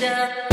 the